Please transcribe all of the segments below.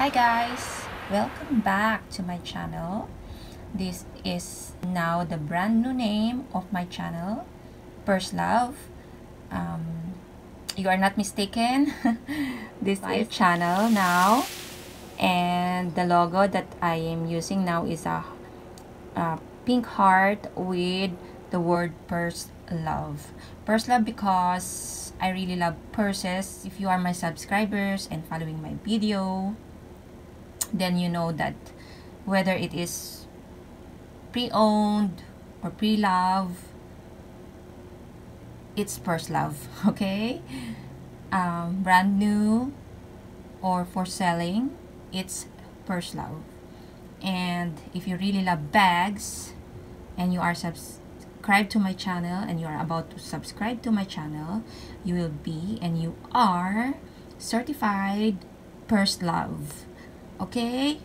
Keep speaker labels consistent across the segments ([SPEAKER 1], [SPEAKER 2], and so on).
[SPEAKER 1] Hi guys! Welcome back to my channel. This is now the brand new name of my channel, Purse Love. Um, you are not mistaken. this is my channel now. And the logo that I am using now is a, a pink heart with the word Purse Love. Purse Love because I really love purses. If you are my subscribers and following my video, then you know that whether it is pre-owned or pre-love, it's purse love, okay? Um, brand new or for selling, it's purse love. And if you really love bags and you are subscribed to my channel and you are about to subscribe to my channel, you will be and you are certified purse love. Okay?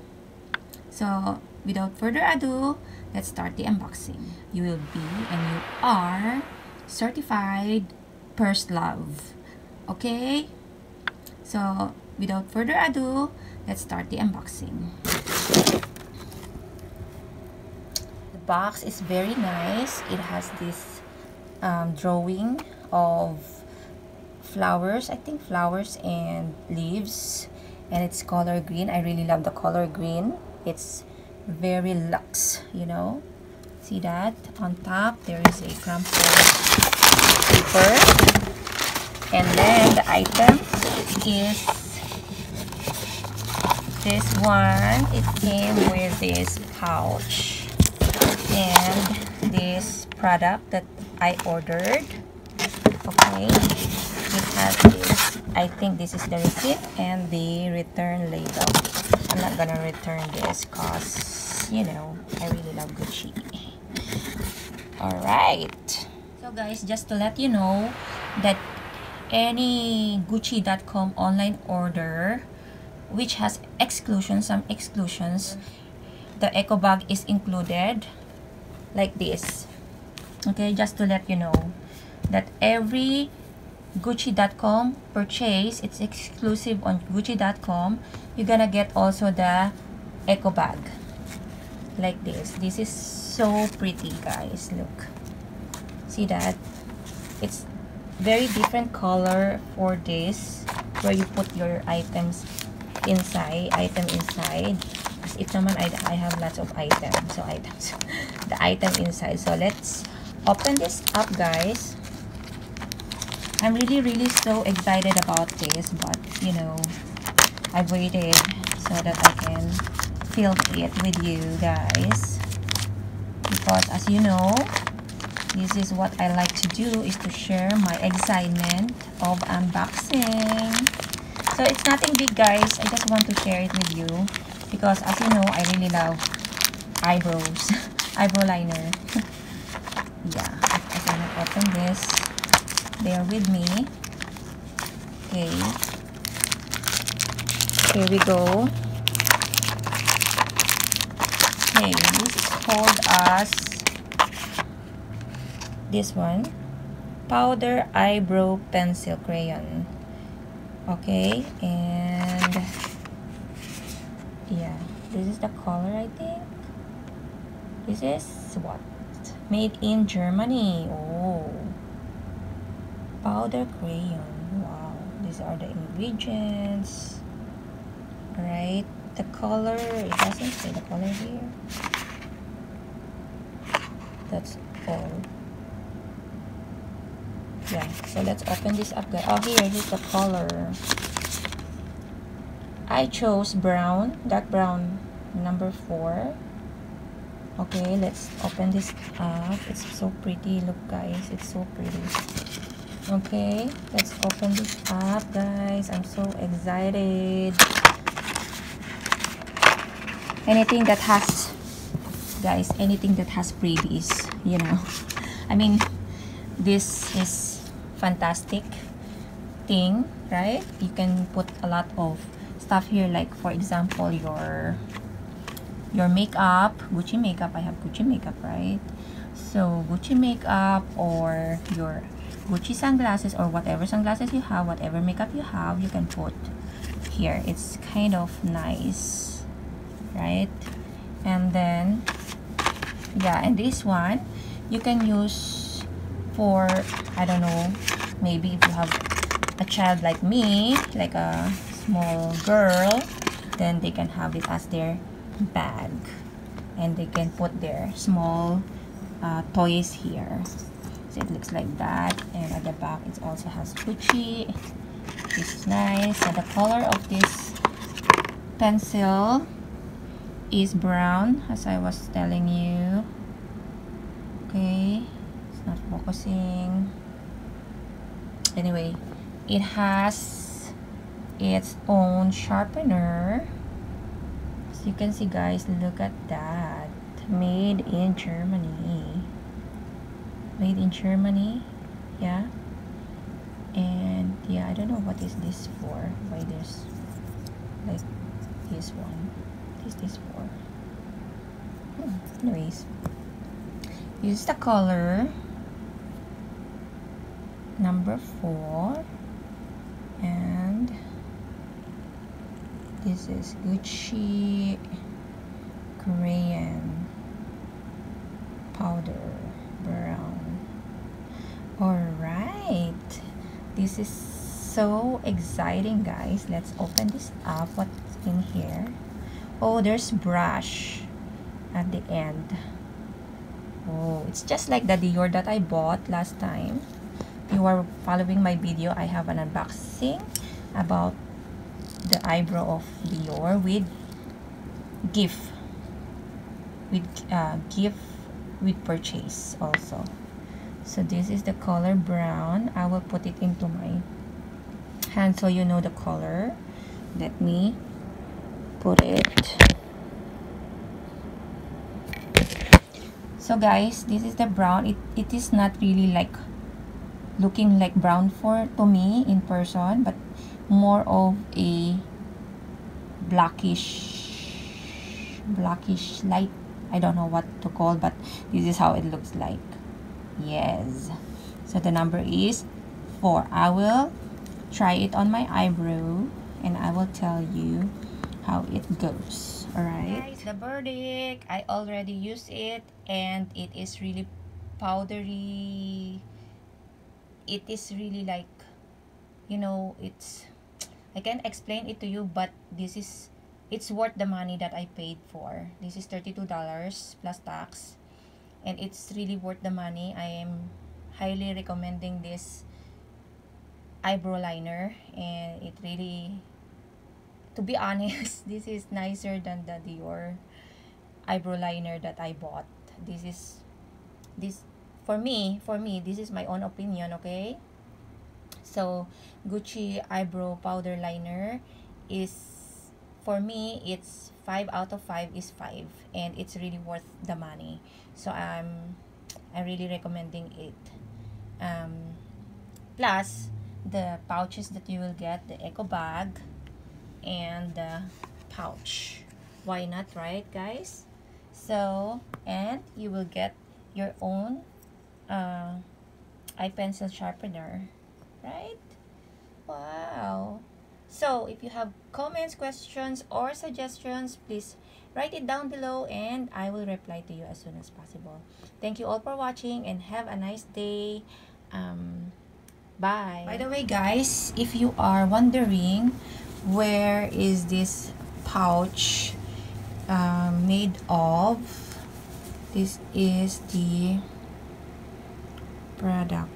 [SPEAKER 1] So, without further ado, let's start the unboxing. You will be and you are certified purse love. Okay? So, without further ado, let's start the unboxing. The box is very nice. It has this um, drawing of flowers, I think flowers and leaves. And it's color green. I really love the color green. It's very luxe, you know. See that? On top, there is a crumpled paper. And then the item is this one. It came with this pouch. And this product that I ordered. Okay. It has this. I think this is the receipt and the return label. I'm not gonna return this because, you know, I really love Gucci. Alright. So guys, just to let you know that any Gucci.com online order which has exclusions, some exclusions, the eco bag is included like this. Okay, just to let you know that every Gucci.com purchase, it's exclusive on Gucci.com, you're gonna get also the eco bag like this. This is so pretty guys, look. See that? It's very different color for this where you put your items inside, item inside. If naman I, I have lots of items, so items. the item inside. So let's open this up guys. I'm really really so excited about this but you know I waited so that I can film it with you guys. Because as you know this is what I like to do is to share my excitement of unboxing. So it's nothing big guys. I just want to share it with you because as you know I really love eyebrows eyebrow liner. Yeah I cannot open this bear with me. Okay. Here we go. Okay this is called as this one. Powder eyebrow pencil crayon. Okay and yeah this is the color I think. This is what? Made in Germany. Oh powder crayon wow these are the ingredients. Right the color it doesn't say the color here. That's all. Yeah so let's open this up guys. Oh here is the color. I chose brown dark brown number four. Okay let's open this up. It's so pretty. Look guys it's so pretty okay let's open this up guys. I'm so excited. Anything that has guys anything that has freebies you know. I mean this is fantastic thing right? You can put a lot of stuff here like for example your your makeup gucci makeup. I have gucci makeup right? So gucci makeup or your Gucci sunglasses or whatever sunglasses you have, whatever makeup you have, you can put here. It's kind of nice right? And then yeah and this one you can use for I don't know maybe if you have a child like me like a small girl then they can have it as their bag. And they can put their small uh, toys here it looks like that. And at the back it also has Gucci this is nice. And the color of this pencil is brown as I was telling you. Okay it's not focusing. Anyway it has its own sharpener. As you can see guys look at that. Made in Germany made in Germany yeah. And yeah I don't know what is this for why there's like this one. What is this for? Hmm. anyways. Use the color. Number four. And this is Gucci crayon powder all right this is so exciting guys. Let's open this up. What's in here? Oh there's brush at the end. Oh it's just like the Dior that I bought last time. You are following my video I have an unboxing about the eyebrow of Dior with gift with uh, gift with purchase also so this is the color brown. I will put it into my hand so you know the color. Let me put it. So guys this is the brown. It, it is not really like looking like brown for to me in person but more of a blackish blackish light. I don't know what to call but this is how it looks like yes. So the number is 4 I will try it on my eyebrow and I will tell you how it goes. Alright? The verdict. I already used it and it is really powdery. It is really like you know it's I can't explain it to you but this is it's worth the money that I paid for. This is $32 plus tax and it's really worth the money. I am highly recommending this eyebrow liner and it really to be honest this is nicer than the Dior eyebrow liner that I bought. This is this for me for me this is my own opinion okay? So Gucci eyebrow powder liner is for me it's 5 out of 5 is 5 and it's really worth the money. So I'm I'm really recommending it. Um, plus the pouches that you will get the eco bag and the pouch. Why not right guys? So and you will get your own uh, eye pencil sharpener right? Wow so, if you have comments, questions, or suggestions, please write it down below and I will reply to you as soon as possible. Thank you all for watching and have a nice day. Um, bye. By the way, guys, if you are wondering where is this pouch uh, made of, this is the product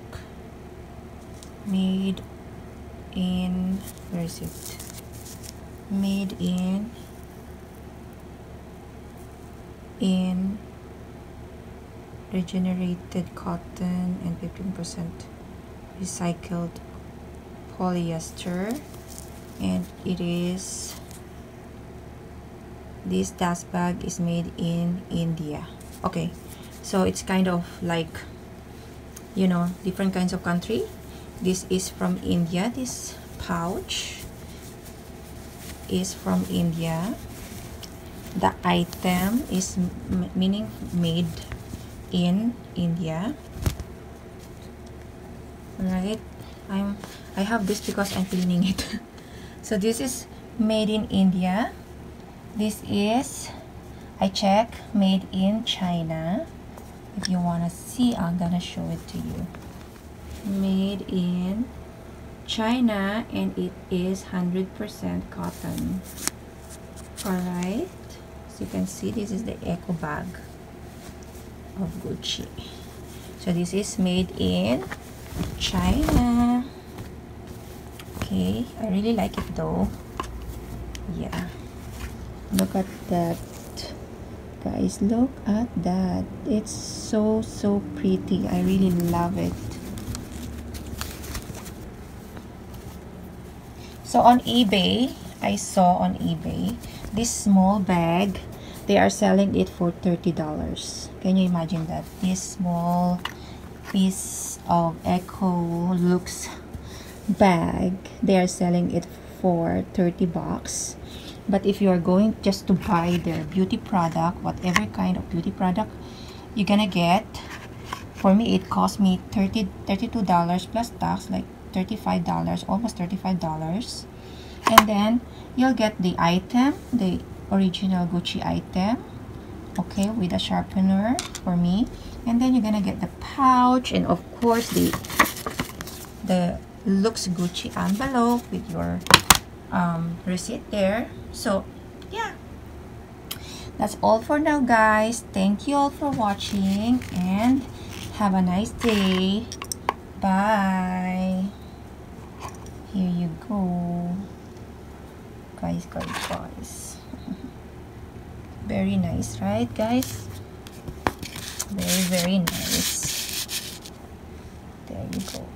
[SPEAKER 1] made in where is it? Made in in regenerated cotton and 15% recycled polyester. And it is this dust bag is made in India. Okay so it's kind of like you know different kinds of country this is from India this pouch is from India the item is meaning made in India right I'm I have this because I'm cleaning it so this is made in India. This is, I check, made in China. If you want to see, I'm gonna show it to you. Made in China and it is 100% cotton. Alright, so you can see this is the eco bag of Gucci. So this is made in China. Okay, I really like it though. Yeah. Look at that. Guys, look at that. It's so, so pretty. I really love it. So on eBay, I saw on eBay, this small bag, they are selling it for $30. Can you imagine that? This small piece of Eco Looks bag, they are selling it for 30 bucks but if you are going just to buy their beauty product whatever kind of beauty product you're gonna get for me it cost me 30 32 dollars plus tax like 35 dollars almost 35 dollars. And then you'll get the item the original gucci item okay with a sharpener for me. And then you're gonna get the pouch and of course the the looks gucci envelope with your um, receipt there. So yeah. That's all for now guys. Thank you all for watching and have a nice day. Bye here you go. Guys guys guys. Very nice right guys? Very very nice. There you go